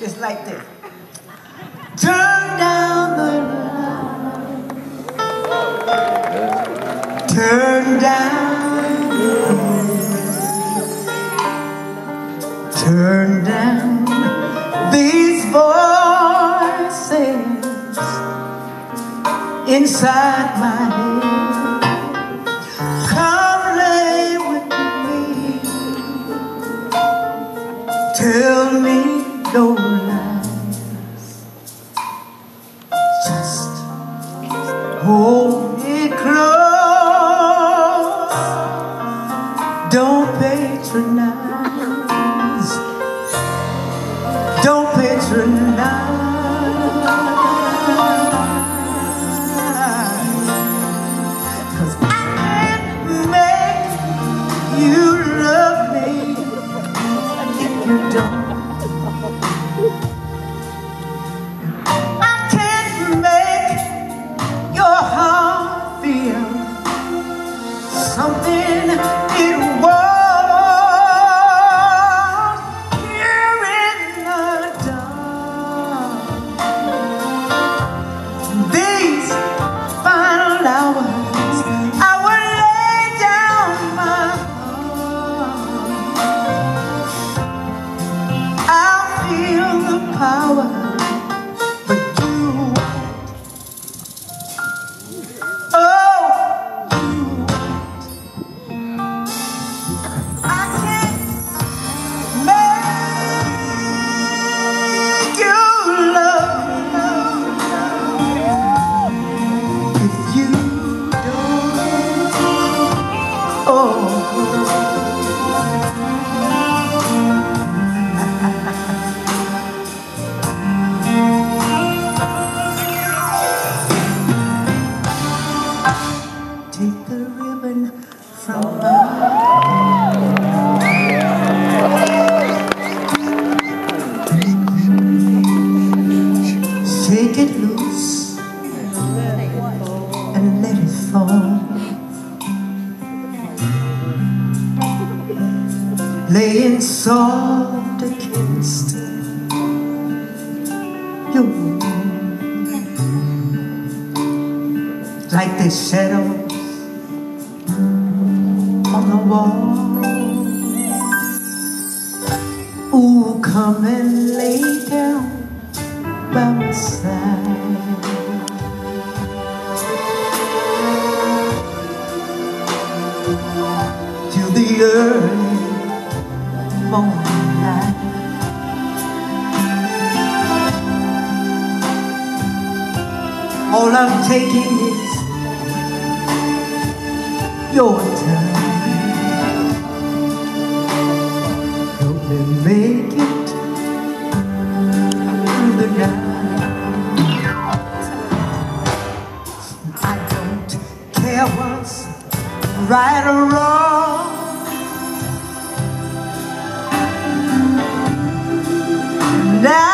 It's like this. Turn down the light. Turn down. the. Turn down these voices inside my head. Tell me no lies. Just hold me close. Don't patronize. Don't patronize. Something it was here in the dark. These final hours, I will lay down my heart. I'll feel the power, Shake it loose and let it fall. Laying soft against your wall. like the the wall. Ooh, come and lay down by my side. Till the early morning light. All I'm taking is your time. Me make it through the night. I don't care what's right or wrong. And